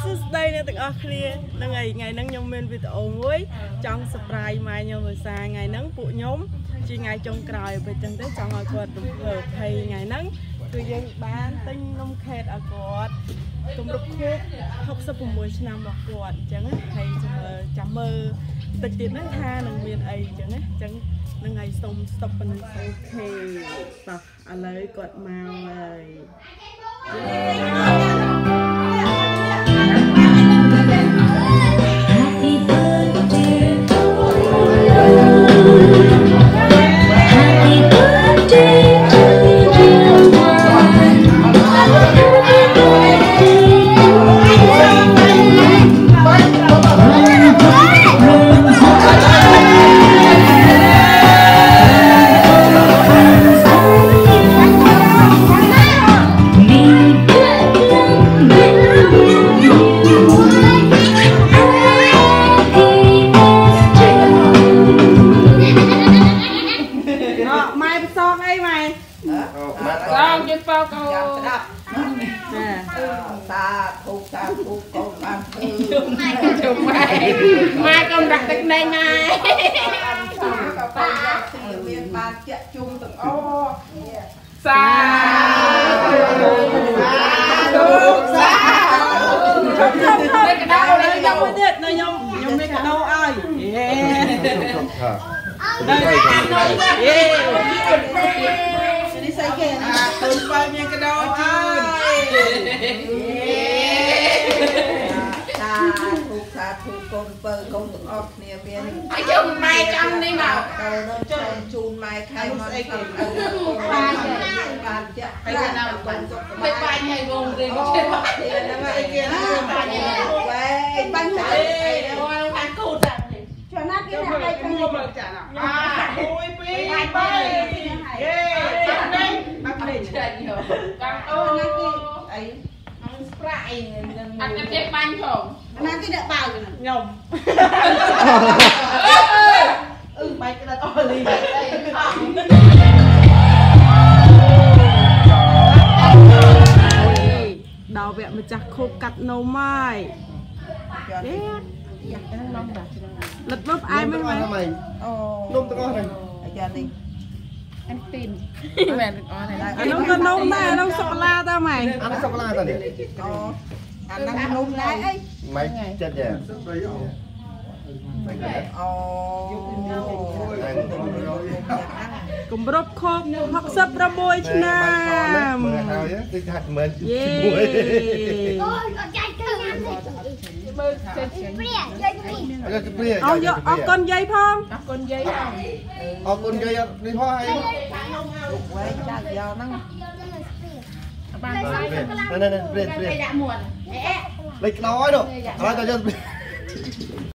សួស្តីអ្នកទាំងអស់គ្នាហ្នឹងហើយថ្ងៃហ្នឹងខ្ញុំមានវីដេអូមួយចង់ surprise ម៉ែខ្ញុំដោយសារថ្ងៃហ្នឹងពួកខ្ញុំជាថ្ងៃចុងក្រោយពេលចឹងទៅចង់ឲ្យគាត់រំភើបហើយថ្ងៃហ្នឹងគឺយើងបានទិញនំខេតឲ្យគាត់គម្រប់ខួប66ឆ្នាំរបស់គាត់អញ្ចឹងណាហើយចាំមើលចាំមើលតិចទៀតហ្នឹងថានឹងមានអីអញ្ចឹងណាអញ្ចឹងនឹងឲ្យសុំស្តុបប៉ុណ្្នឹងអូខេតោះឥឡូវគាត់មកហើយ ម៉ែផ្សងអីម៉ែសងជិតប៉កោចាំស្ដាប់ចាសាធុសាធុកូនបានធ្វើជុំម៉ែម៉ែកុំដាក់ទឹកណែងម៉ែបានសាក៏បានយកទីមានបានជាក់ជុំទាំងអស់សាធុសាធុកដោនៅលេខ្ញុំយមួយទៀតនៅខ្ញុំខ្ញុំមានកដោឲ្យយេ យេនេះស្អីគេណាកូនបើមានកដោជឿនសាធុសាធុកូនពើកូនទាំងអស់គ្នាមានអាយម៉ែចាំនេះមកដល់នៅចង់ជូនម៉ែខែមកស្អីគេបានបានជាក់ប្រាក់កូនសុខសមិនប្បាយបាញ់ឲ្យវងរីអូមកហ្នឹងហើយគេណាបាញ់វ៉េបាញ់ចាអី គាត់ខាងគូតា ចំណាគេ ណាឲ្យខ្ញុំមើលចាណាអា1 2 3យេចាំនេះបាត់នេះចាញ់ហ៎កាំអូណាគេអីស្ប្រាក់អីនឹងអត់ទេបាញ់ផងណាគេអ្នកបើកហ្នឹងខ្ញុំអឺបែកក្តាប់អស់លីដល់វគ្គម្ចាស់ខូបកាត់នំហើយយេលិ តមើលផ្អែមហ្នឹងម៉ែអូនំទាំងអស់ហ្នឹងអាចារ្យនេះអានទីនមែនអត់ហើយអានោះក៏នំដែរអានោះសូកូឡាតើម៉ែអានេះសូកូឡាតានេះអូអាហ្នឹងនំដែរអីម៉ៃចិត្តយ៉ាអូគម្រប់ខូប66ឆ្នាំមើលហើយគឺថាមិនយេជាមួយមើល ចេះចេះអរគុណព្រាអោយកអរគុណយាយផងអរគុណយាយអរអរគុណយាយនេះហោះហើយវ៉េចាក់យកហ្នឹងបានណែណែព្រាព្រាដាក់មួនអេលេចក្តោយនោះឥឡូវក៏យក